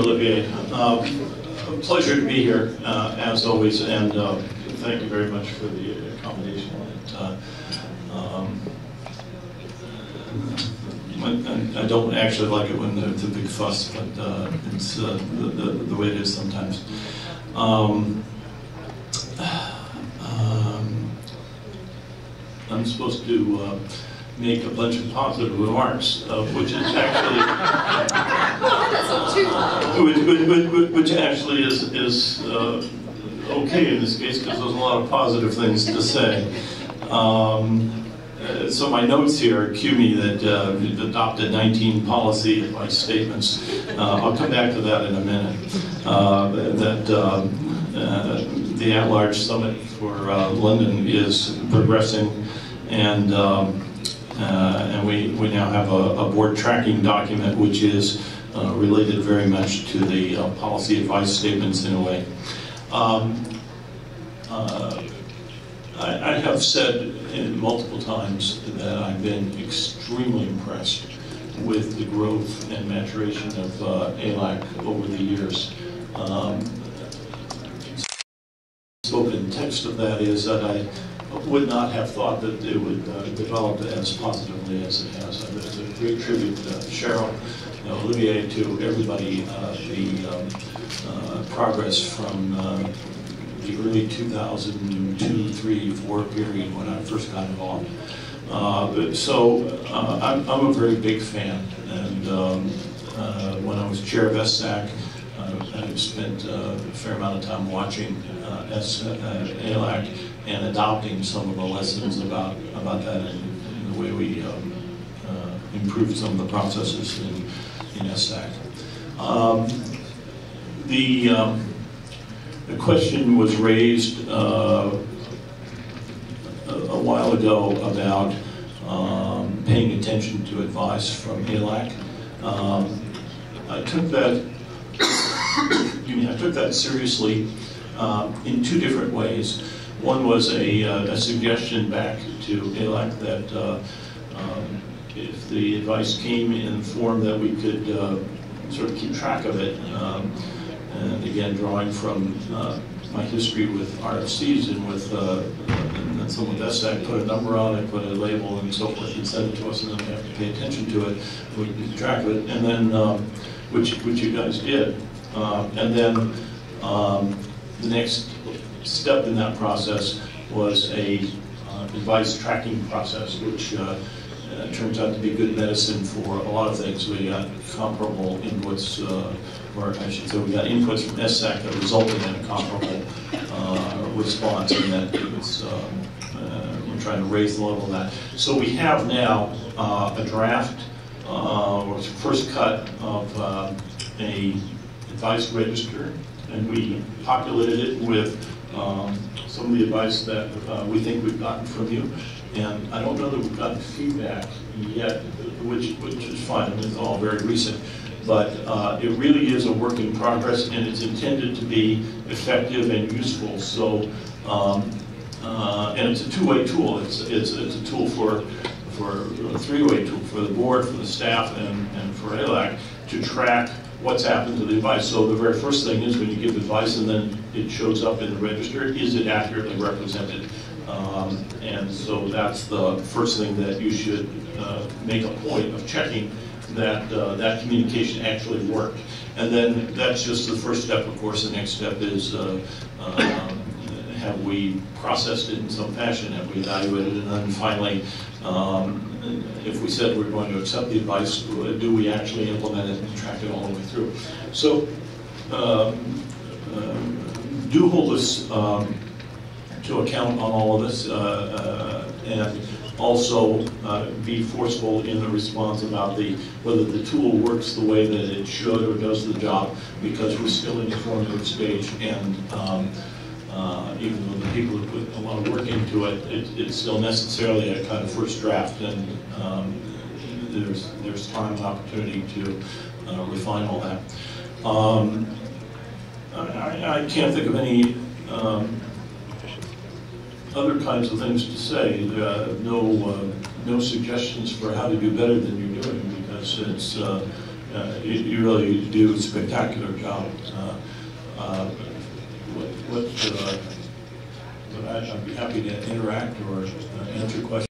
Olivier. Uh, a pleasure to be here, uh, as always, and uh, thank you very much for the accommodation. And, uh, um, I, don't actually like it when there's a big fuss, but uh, it's uh, the, the, the, way it is sometimes. Um, um, I'm supposed to make a bunch of positive remarks, which is actually, which, which, which, actually is, is uh, okay in this case because there's a lot of positive things to say. Um, uh, so my notes here cue me that uh, adopted 19 policy advice statements. Uh, I'll come back to that in a minute. Uh, that um, uh, the at-large summit for uh, London is progressing, and um, and we we now have a, a board tracking document which is related very much to the policy advice statements in a way. Um, I, I have said multiple times that I've been extremely impressed with the growth and maturation of uh, ALAC over the years. Um, spoken text of that is that I would not have thought that it would uh, develop as positively as it has. And it's a great tribute to Cheryl, you know, Olivier, to everybody, uh, the um, uh, progress from uh, the early 2002, 3, 4 period when I first got involved. Uh, so uh, I'm, I'm, a very big fan, and um, uh, when I was chair of SSAC, uh, I spent uh, a fair amount of time watching uh, S, ALAC and adopting some of the lessons about, about that and, the way we um, improved some of the processes in, in SSAC. Um, the um, the question was raised uh, a, a, while ago about um, paying attention to advice from ALAC. Um, I took that, I took that seriously um, in two different ways. One was a, uh, a suggestion back to ALAC that uh, um, if the advice came in form that we could uh, sort of keep track of it, um, and again, drawing from uh, my history with RFCs and with uh, and someone does that, put a number on it, put a label and so forth, and send it to us, and then we have to pay attention to it, we keep track of it, and then um, which which you guys did, uh, and then um, the next step in that process was a uh, advice tracking process, which uh, uh, turns out to be good medicine for a lot of things. We got comparable inputs, uh, or I should say, we got inputs from SSAC that resulted in a comparable uh, response, and that it was um, uh, we're trying to raise the level of that. So we have now uh, a draft, uh, or first cut of um, a advice register, and we populated it with um, some of the advice that uh, we think we've gotten from you. And I don't know that we've gotten feedback yet, which, which is fine, it's all very recent. But uh, it really is a work in progress, and it's intended to be effective and useful. So, um, uh, and it's a two-way tool. It's, it's, it's a tool for, for a three-way tool for the board, for the staff, and, and for ALAC to track what's happened to the advice. So the very first thing is when you give advice and then it shows up in the register, is it accurately represented? Um, and so that's the first thing that you should uh, make a point of checking that uh, that communication actually worked. And then that's just the first step, of course. The next step is uh, um, have we processed it in some fashion? Have we evaluated it? And then finally, um, if we said we're going to accept the advice, do we actually implement it and track it all the way through? So um, uh, do hold us um, to account on all of this, uh, uh, and also uh, be forceful in the response about the whether the tool works the way that it should or does the job, because we're still in the formative stage, and um, uh, even though the people have put a lot of work into it, it, it's still necessarily a kind of first draft, and um, there's there's time and opportunity to uh, refine all that. Um, I, I, can't think of any um, other kinds of things to say. no, uh, no suggestions for how to do better than you're doing because it's uh, uh, you you really do a spectacular job. What, what, uh, I'd be happy to interact or uh, answer questions.